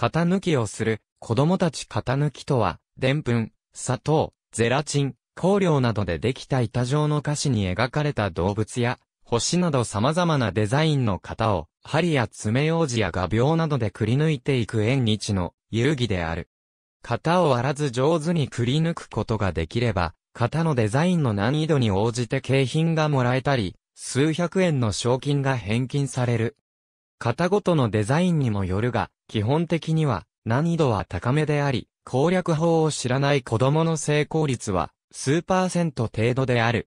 型抜きをする子供たち型抜きとは、でんぷん、砂糖、ゼラチン、香料などでできた板状の菓子に描かれた動物や、星など様々なデザインの型を、針や爪楊枝や画鋲などでくり抜いていく縁日の遊戯である。型を割らず上手にくり抜くことができれば、型のデザインの難易度に応じて景品がもらえたり、数百円の賞金が返金される。型ごとのデザインにもよるが、基本的には難易度は高めであり、攻略法を知らない子供の成功率は数パーセント程度である。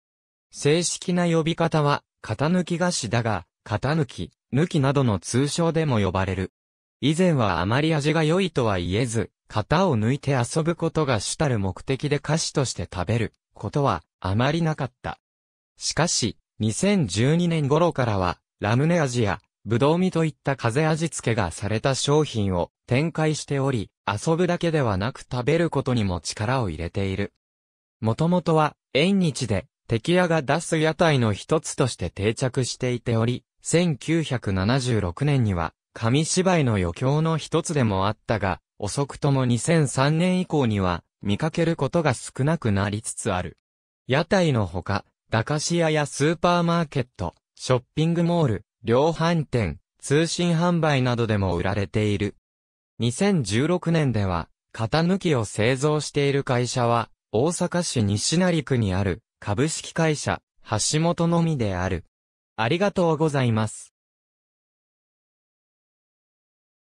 正式な呼び方は、型抜き菓子だが、型抜き、抜きなどの通称でも呼ばれる。以前はあまり味が良いとは言えず、型を抜いて遊ぶことが主たる目的で菓子として食べることはあまりなかった。しかし、2012年頃からは、ラムネ味や、ブドウ味といった風味付けがされた商品を展開しており、遊ぶだけではなく食べることにも力を入れている。もともとは、縁日で、敵屋が出す屋台の一つとして定着していており、1976年には、紙芝居の余興の一つでもあったが、遅くとも2003年以降には見かけることが少なくなりつつある。屋台のほか、駄菓子屋やスーパーマーケット、ショッピングモール、量販店、通信販売などでも売られている。2016年では、型抜きを製造している会社は、大阪市西成区にある株式会社、橋本のみである。ありがとうございます。